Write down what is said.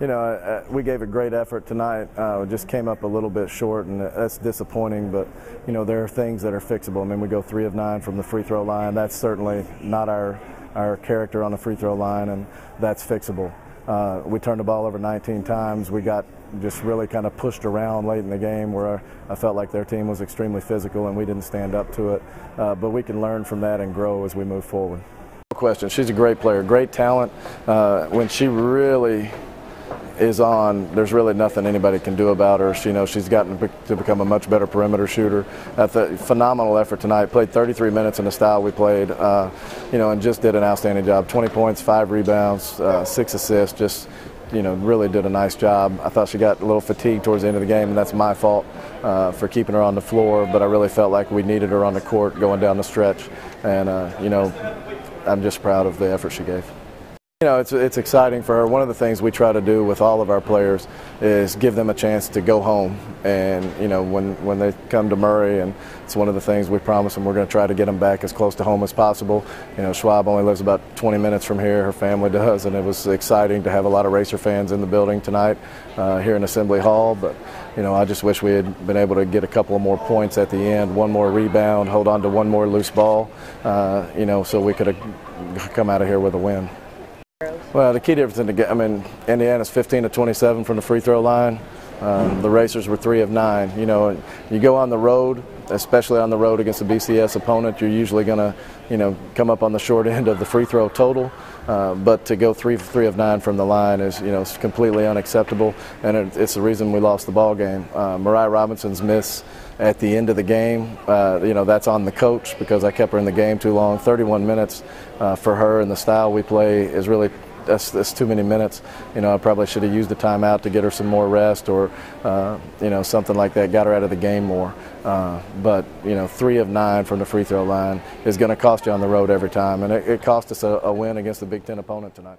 You know, we gave a great effort tonight. Uh, just came up a little bit short, and that's disappointing. But you know, there are things that are fixable. I mean, we go three of nine from the free throw line. That's certainly not our our character on the free throw line, and that's fixable. Uh, we turned the ball over 19 times. We got just really kind of pushed around late in the game where I felt like their team was extremely physical and we didn't stand up to it. Uh, but we can learn from that and grow as we move forward. Question. She's a great player, great talent. Uh, when she really is on, there's really nothing anybody can do about her. She you know she's gotten to become a much better perimeter shooter. That's a phenomenal effort tonight. Played 33 minutes in the style we played, uh, you know, and just did an outstanding job. 20 points, five rebounds, uh, six assists. Just you know, really did a nice job. I thought she got a little fatigued towards the end of the game, and that's my fault uh, for keeping her on the floor. But I really felt like we needed her on the court going down the stretch, and uh, you know, I'm just proud of the effort she gave. You know, it's, it's exciting for her. One of the things we try to do with all of our players is give them a chance to go home. And, you know, when, when they come to Murray, and it's one of the things we promise them, we're going to try to get them back as close to home as possible. You know, Schwab only lives about 20 minutes from here, her family does, and it was exciting to have a lot of Racer fans in the building tonight uh, here in Assembly Hall. But, you know, I just wish we had been able to get a couple of more points at the end, one more rebound, hold on to one more loose ball, uh, you know, so we could have come out of here with a win. Well, the key difference in the game, I mean, Indiana's 15 to 27 from the free throw line. Um, the Racers were three of nine. You know, you go on the road, especially on the road against a BCS opponent, you're usually going to, you know, come up on the short end of the free throw total. Uh, but to go three three of nine from the line is, you know, completely unacceptable, and it, it's the reason we lost the ball game. Uh, Mariah Robinson's miss at the end of the game, uh, you know, that's on the coach because I kept her in the game too long. 31 minutes uh, for her and the style we play is really that's, that's too many minutes. You know, I probably should have used the timeout to get her some more rest or, uh, you know, something like that, got her out of the game more. Uh, but, you know, three of nine from the free throw line is going to cost you on the road every time. And it, it cost us a, a win against the Big Ten opponent tonight.